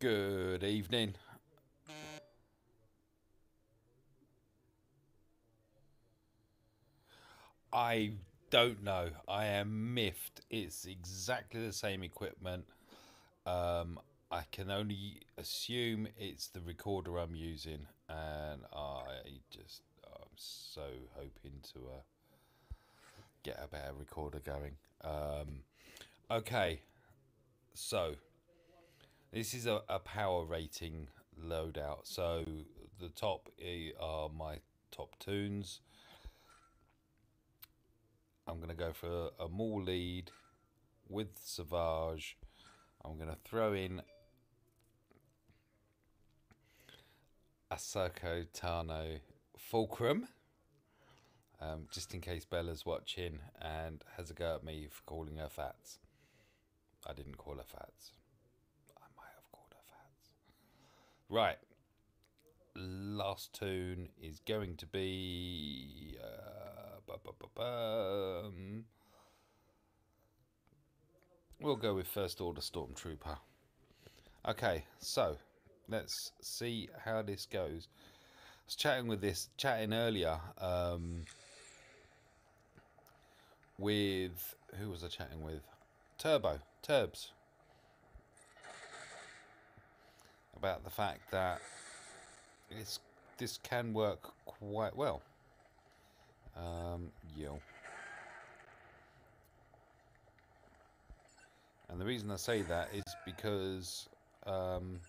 Good evening. I don't know. I am miffed. It's exactly the same equipment. Um, I can only assume it's the recorder I'm using, and I just I'm so hoping to uh, get a better recorder going. Um, okay, so this is a, a power rating loadout. So the top are my top toons. I'm going to go for a, a Maul lead with Savage. I'm going to throw in Ahsoka Tano Fulcrum. Um, just in case Bella's watching and has a go at me for calling her fats. I didn't call her fats. I might have called her fats. Right. Last toon is going to be. Uh. We'll go with First Order Stormtrooper. Okay, so let's see how this goes. I was chatting with this, chatting earlier um, with who was I chatting with? Turbo, Turbs, about the fact that it's this can work quite well. Um. And the reason I say that is because um,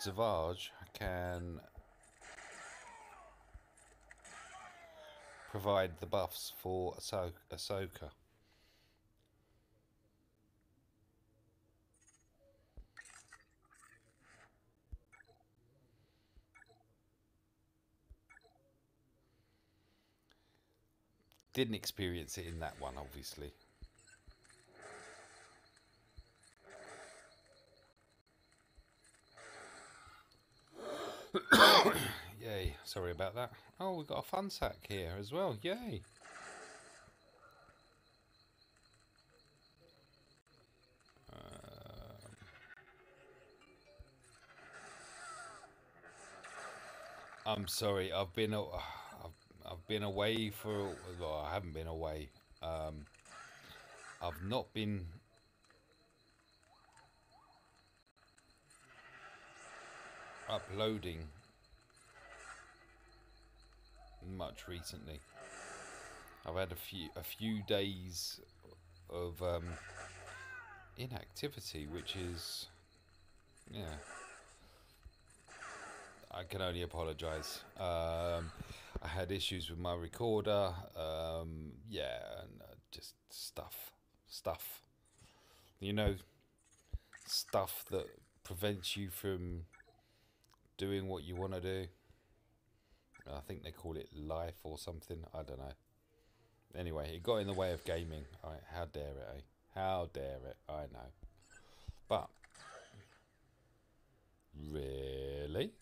Savage can provide the buffs for Ahso- Ahsoka. Didn't experience it in that one, obviously. Yay, sorry about that. Oh, we've got a fun sack here as well. Yay. Um, I'm sorry. I've been a- I've, I've been away for well, I haven't been away. Um, I've not been uploading much recently. I've had a few a few days of um, inactivity, which is yeah. I can only apologise. Um, I had issues with my recorder. Um, yeah, and uh, just stuff, stuff. You know, stuff that prevents you from doing what you want to do. I think they call it life or something. I don't know. Anyway, it got in the way of gaming. How dare it, eh? How dare it? I know. But, really?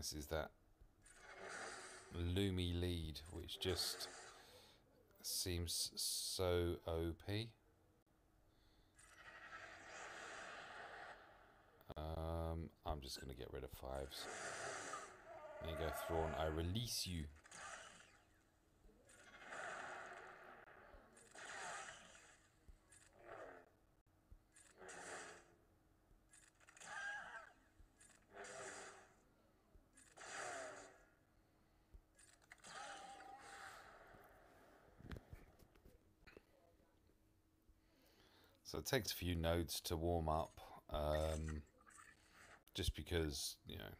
This is that Lumi lead, which just seems so OP. Um, I'm just going to get rid of fives. There you go, Thrawn. I release you. So it takes a few nodes to warm up, um, just because you know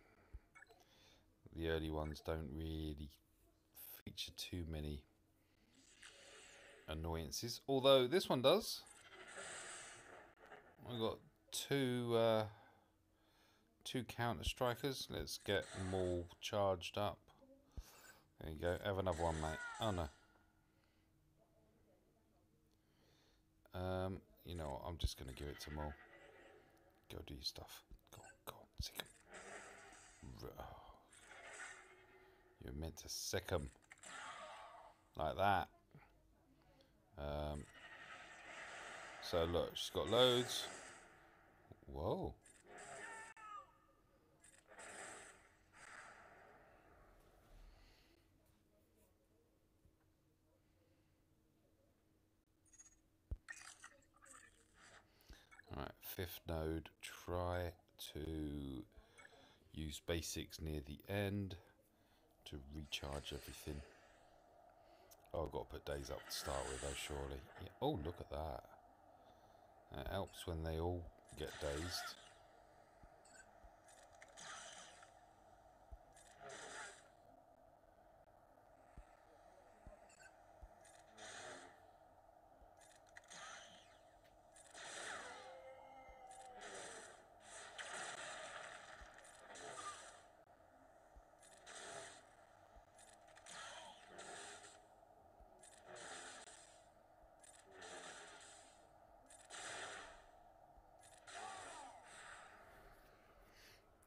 The early ones don't really feature too many annoyances. Although this one does. I've got two uh, two counter strikers. Let's get them all charged up. There you go. Have another one, mate. Oh no. Um, you know what? I'm just going to give it to Maul. Go do your stuff. Go on, go on. Sick him. You're meant to sick him. Like that. Um, so look, she's got loads. Whoa. Fifth node, try to use basics near the end to recharge everything. Oh, I've got to put daze up to start with though, surely. Yeah. Oh, look at that. It helps when they all get dazed.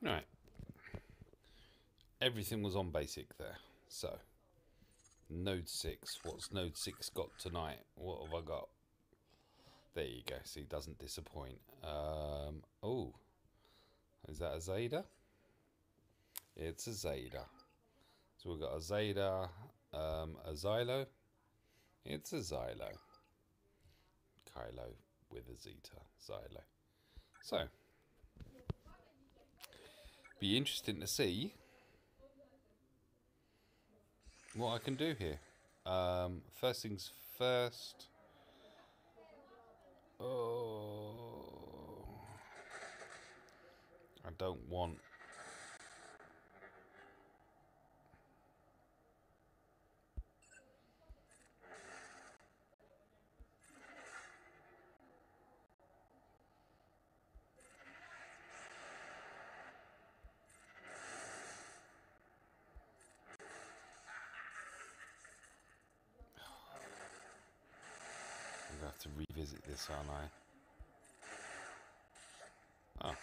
Right. Everything was on basic there. So, Node 6. What's Node 6 got tonight? What have I got? There you go. See, doesn't disappoint. Um, oh, is that a Zeta? It's a Zeta. So we've got a Zeta, um, a Xylo. It's a Xylo. Kylo with a Zeta. Xylo. So, be interesting to see what I can do here. Um, first things first. Oh, I don't want. I'm revisit this, aren't I? Oh.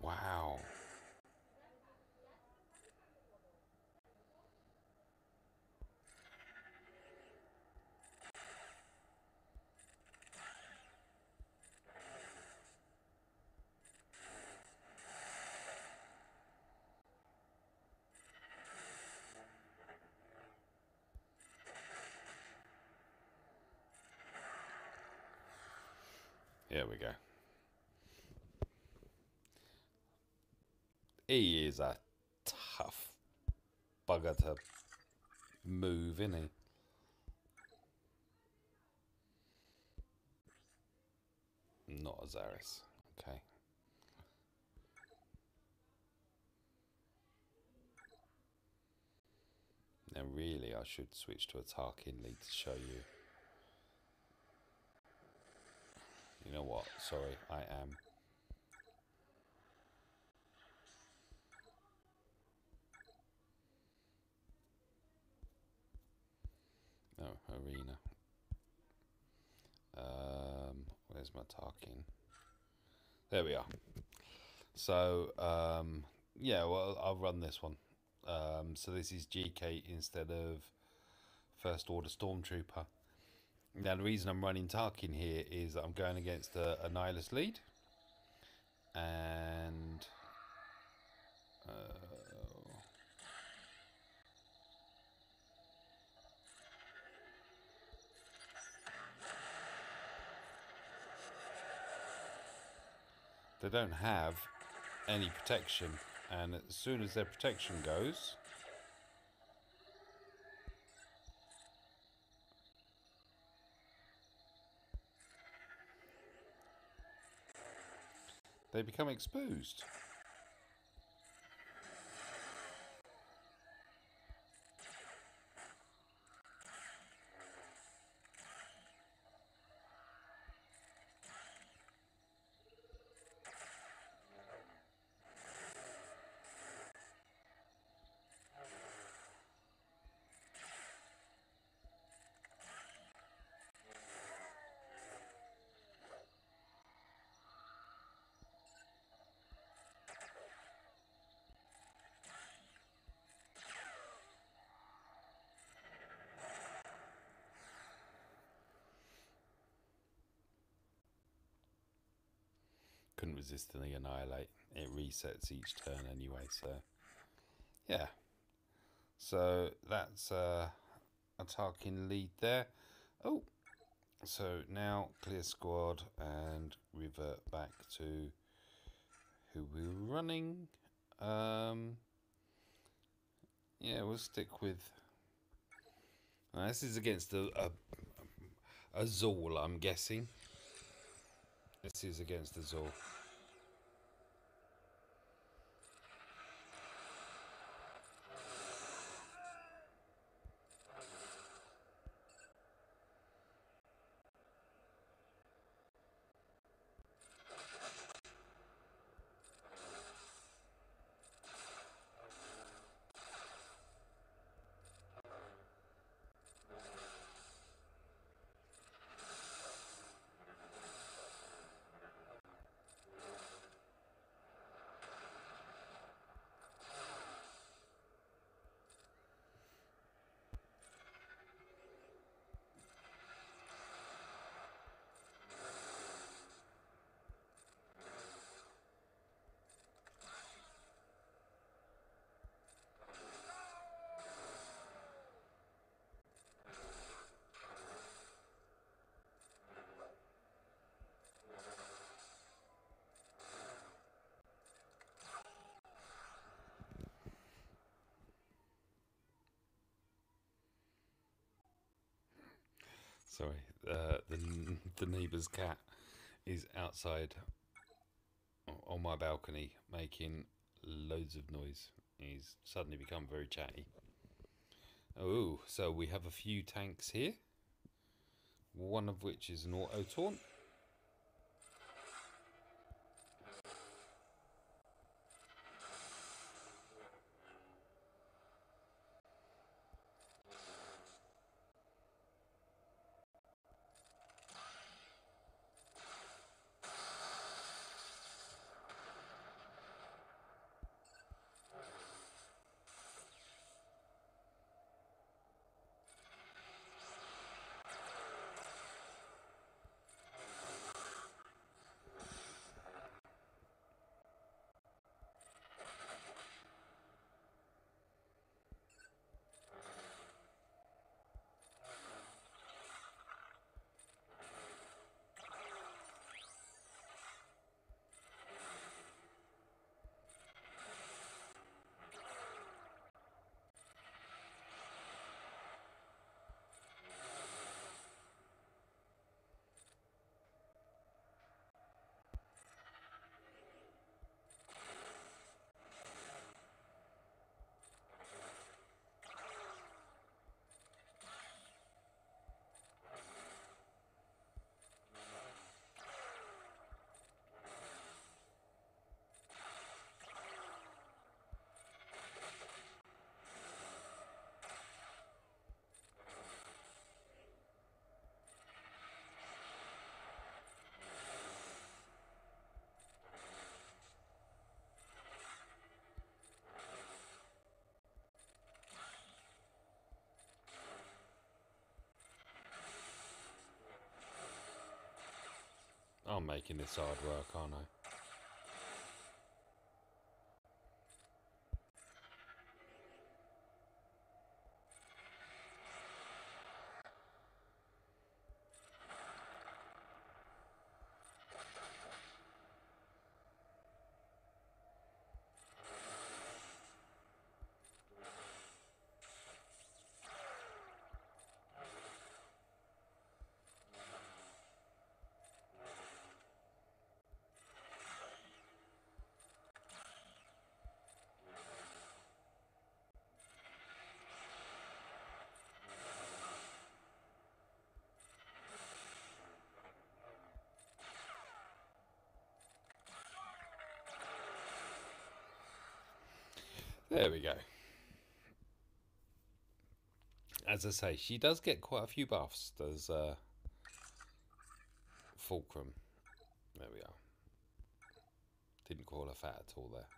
Wow. Here we go. He is a tough bugger to move, isn't he? Not Azaris. Okay. Now really I should switch to a Tarkin lead to show you. You know what? Sorry, I am. No, arena. Um, where's my Tarkin? There we are. So, um, yeah, well, I'll run this one. Um, so this is GK instead of First Order Stormtrooper. Now the reason I'm running Tarkin here is I'm going against a, a Nihilus lead. And... Uh, they don't have any protection and as soon as their protection goes they become exposed. Couldn't resist the annihilate. It resets each turn anyway, so yeah. So that's uh, a Tarkin lead there. Oh, so now clear squad and revert back to who we were running. Um, yeah, we'll stick with. This is against a, a, a Zool, I'm guessing. This is against the Zor. Sorry, uh, the the neighbour's cat is outside on my balcony making loads of noise. He's suddenly become very chatty. Oh, so we have a few tanks here. One of which is an auto taunt. I'm making this hard work, aren't I? There we go. As I say, she does get quite a few buffs, does uh, Fulcrum. There we are. Didn't call her fat at all there.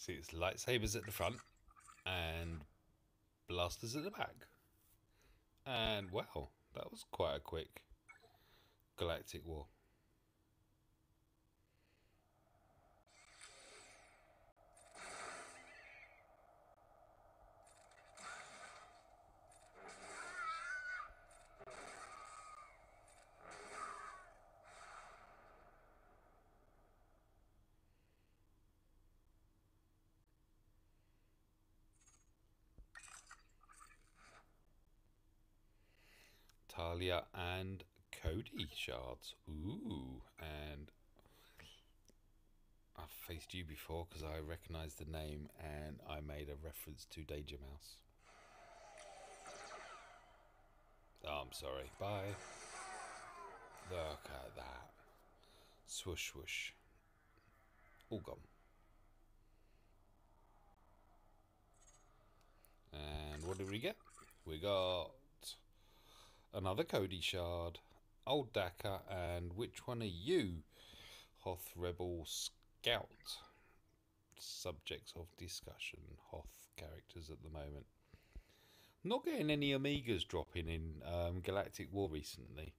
See, it's lightsabers at the front and blasters at the back. And wow, that was quite a quick galactic war. Talia and Cody shards. Ooh, and I've faced you before because I recognised the name and I made a reference to Danger Mouse. Oh, I'm sorry. Bye. Look at that. Swoosh, swoosh. All gone. And what did we get? We got another Cody shard, old Daka, and which one are you? Hoth Rebel Scout. Subjects of discussion. Hoth characters at the moment. Not getting any Amigas dropping in um, Galactic War recently.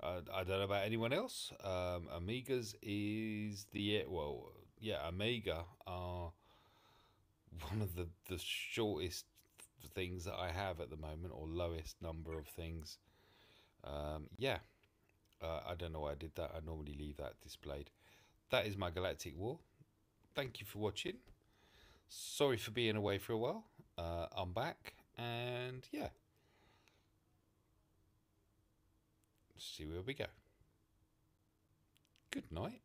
Uh, I don't know about anyone else. Um, Amigas is the well, yeah, Amiga are one of the the shortest things that I have at the moment, or lowest number of things. Um, yeah, uh, I don't know why I did that. I normally leave that displayed. That is my Galactic War. Thank you for watching. Sorry for being away for a while. Uh, I'm back, and yeah. See where we go. Good night.